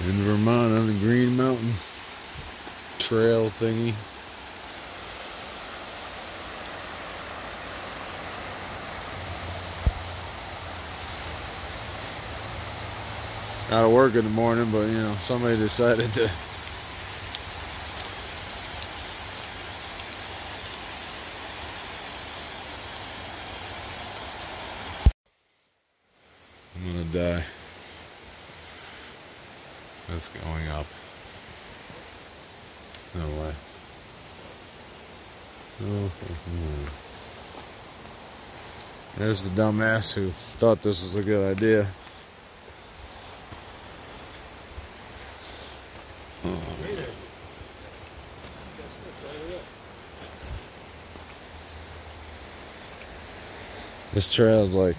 in Vermont on the Green Mountain Trail thingy. Out of work in the morning, but you know, somebody decided to I'm gonna die. That's going up. No way. Oh, There's the dumbass who thought this was a good idea. This trail is like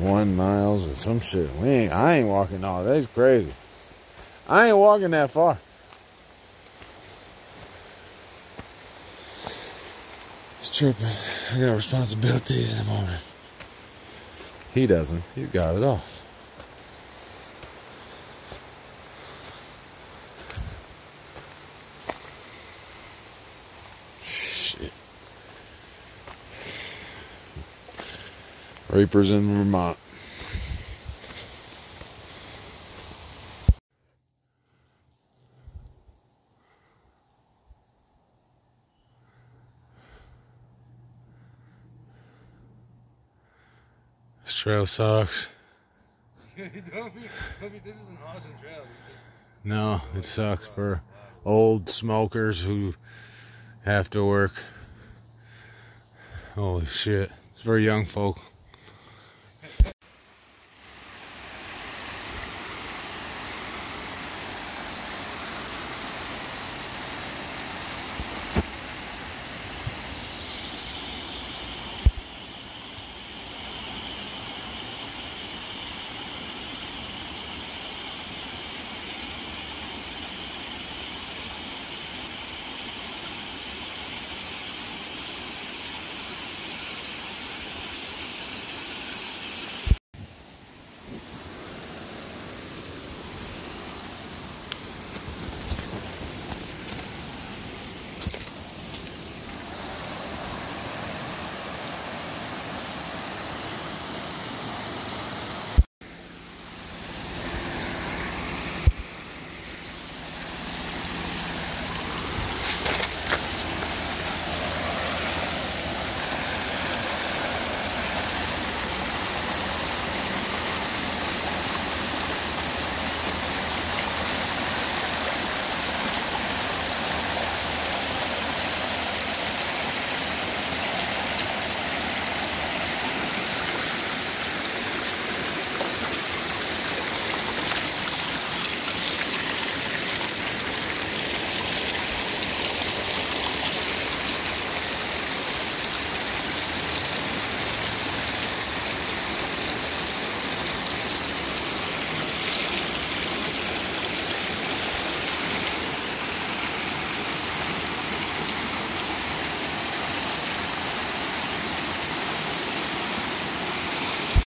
10.1 miles or some shit. We ain't, I ain't walking all that. That's crazy. I ain't walking that far. It's tripping. I got responsibilities in the morning. He doesn't. He's got it off. Shit. Reapers in Vermont. This trail sucks. don't be, don't be, this is an awesome trail. Just, No, it sucks for old smokers who have to work. Holy shit. It's for young folk.